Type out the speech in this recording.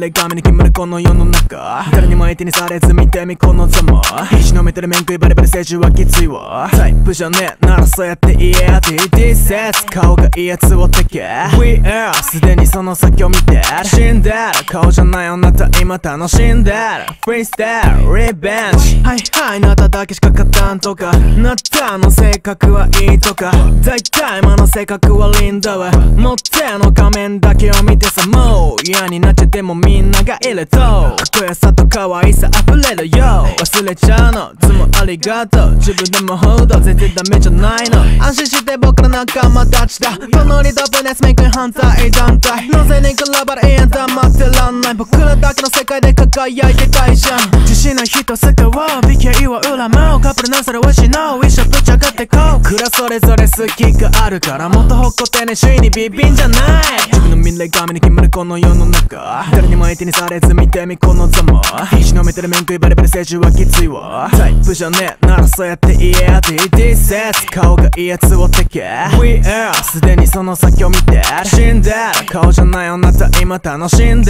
自分の未来神に決まるこの世の中。誰にも相手にされず見てみこのざま石のめてる面食いバリバリ政治はきついわ。タイプじゃねえならそうやって言えや TT 説顔がいいやつを take We are すでにその先を見てる。死んでる。顔じゃないあなた今楽しんでる。Freestyle Revenge はいはいあなただけしか勝たんとか。あなたの性格はいいとか。大体今の性格はリンダは。持っての仮面だけを見てさ。もう嫌になっちゃってもみんながいるとかっこよさと可愛さ溢れるよ。忘れちゃうの。いつもありがとう。自分でもほど全然ダメじゃないの。安心して僕ら仲間たちだ。このリドブネスメイク反対団体。のぜに比べる？いや黙ってらんない僕らだけの世界で輝いてたいじゃん自信ない人世界を BK は恨むカップルなそれをしの一緒ぶち上がってこう？クラそれぞれ好きがあるからもっと誇ってね首位にビビンじゃない自分の未来神に決まるこの世の中誰にも相手にされず見てみこのざま石のめてる面食いバリバリ政治はきついわ。タイプじゃねえならそうやって言えや TT 説顔がいいやつを take We are すでにその先を見てる死んでる顔じゃないあなた今楽しんで